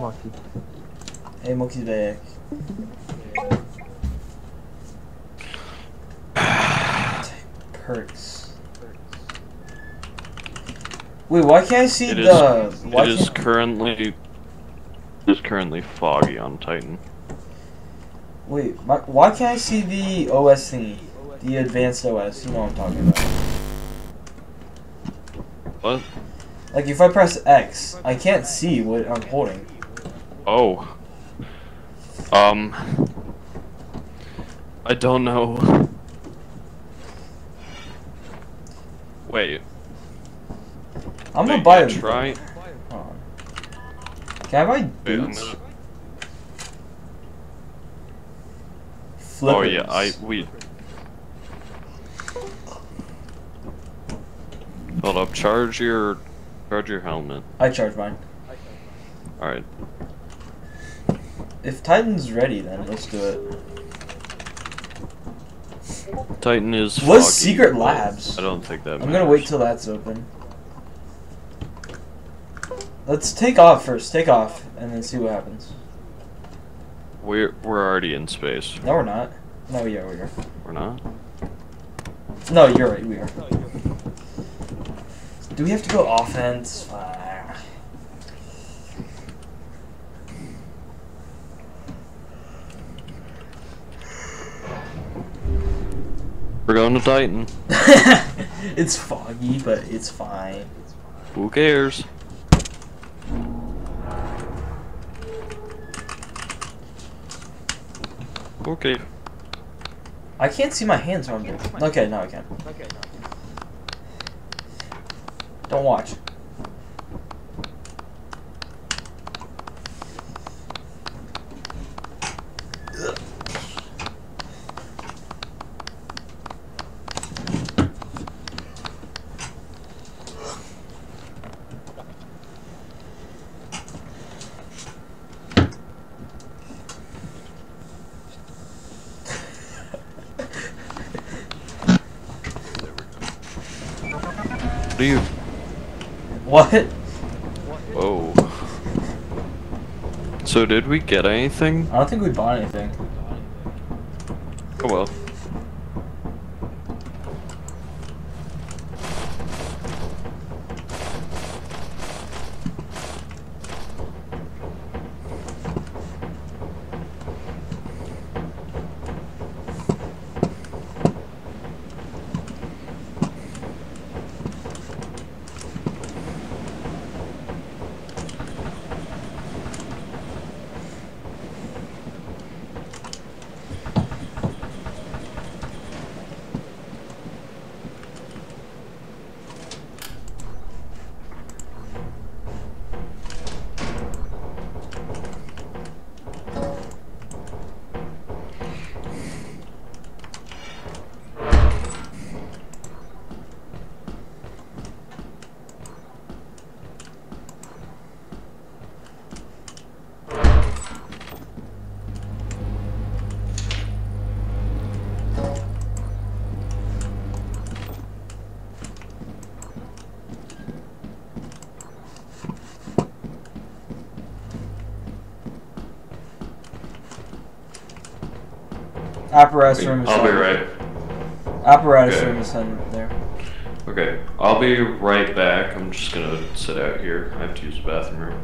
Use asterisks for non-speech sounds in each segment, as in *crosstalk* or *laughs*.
Monkey. Hey, Monkey's back. Perks. Wait, why can't I see It is. the? why It is currently. It is currently foggy on Titan. Wait, my, why can't I see the OS thingy? The advanced OS. You know what I'm talking about. What? Like if I press X, I can't see what I'm holding. Oh. Um. I don't know. Wait. I'm gonna wait, buy yeah, it. Try. Can I buy Wait, boots? Flippers. Oh yeah, I we. Hold up. Charge your. Charge your helmet. I charge mine. All right. If Titan's ready, then let's do it. Titan is. What's foggy, Secret Labs? I don't think that. I'm gonna wait matters. till that's open. Let's take off first. Take off, and then see what happens. We're we're already in space. No, we're not. No, yeah, we are. We're not. No, you're right. We are. Do we have to go offense? Ah. We're going to Titan. *laughs* it's foggy, but it's fine. Who cares? Okay. I can't see my hands on there. Okay, now I can. Don't watch. You? What? Whoa. So did we get anything? I don't think we bought anything. Oh well. Apparatus room is I'll be right. Apparatus Okay. room is in there. Okay, I'll be right back. I'm just gonna sit out here. I have to use the bathroom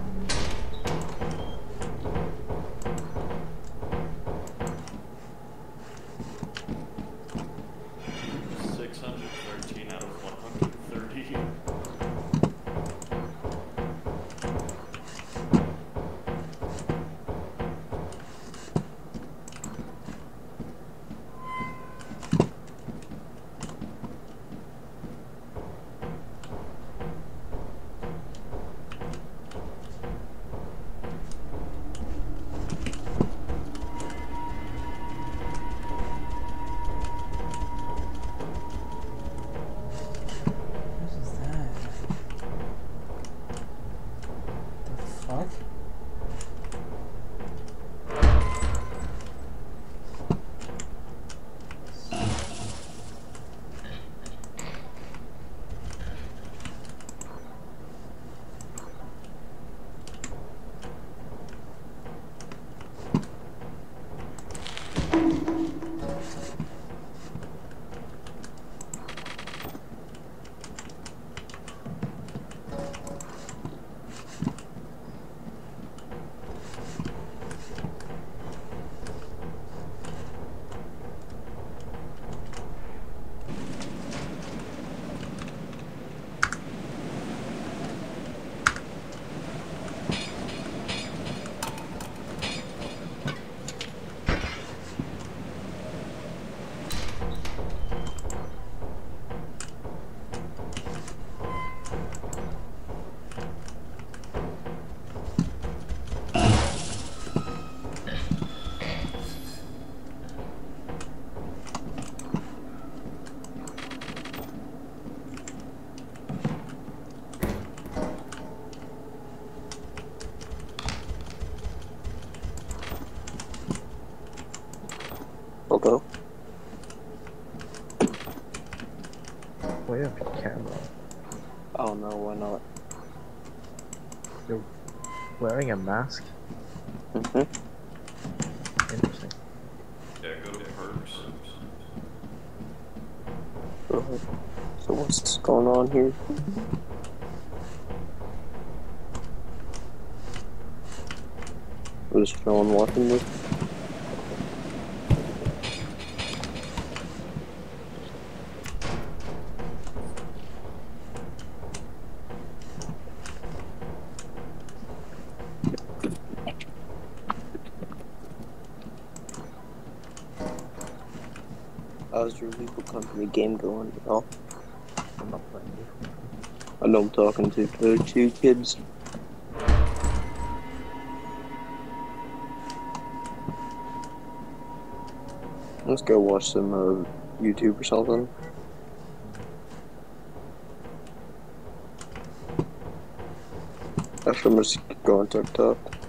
Wearing a mask? hmm Interesting. Yeah, go to perks. So what's going on here? We're just chilling watching this. How's your game going, not playing. I know I'm talking to two kids. Let's go watch some uh, YouTube or something. Actually, I'm just going TikTok.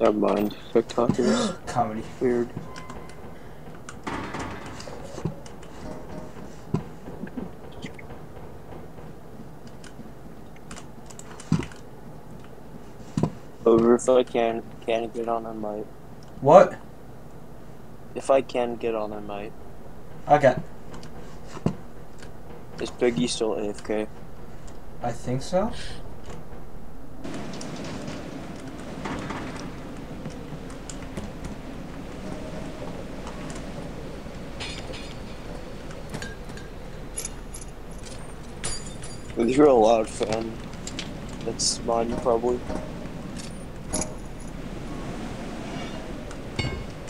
Never mind. TikTok is *gasps* Comedy. weird. Over if I can, can get on, I might. What? If I can get on, I might. Okay. Is Biggie still AFK? I think so. You're a loud fan, that's mine probably.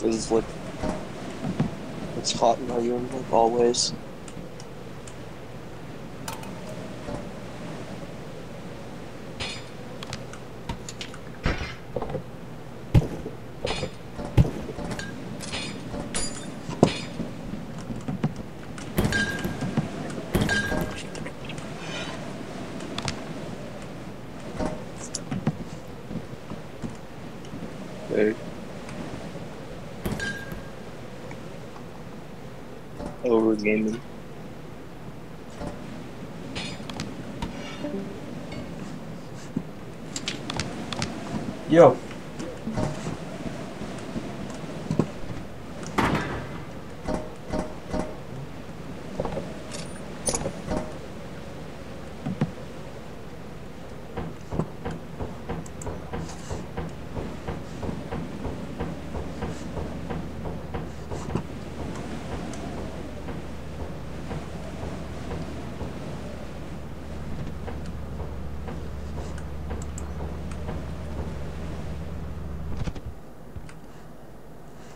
It's like it's hot in my room like always. Hey. Over gaming. Yo.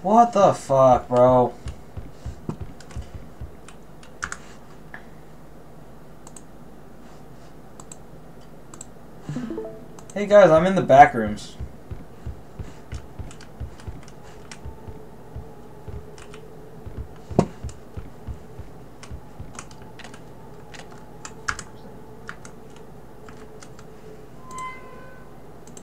What the fuck, bro? Hey guys, I'm in the back rooms.